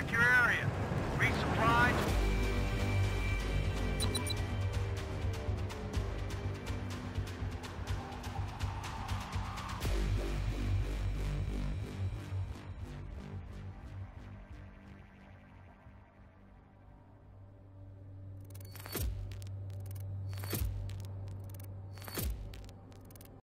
Check your area.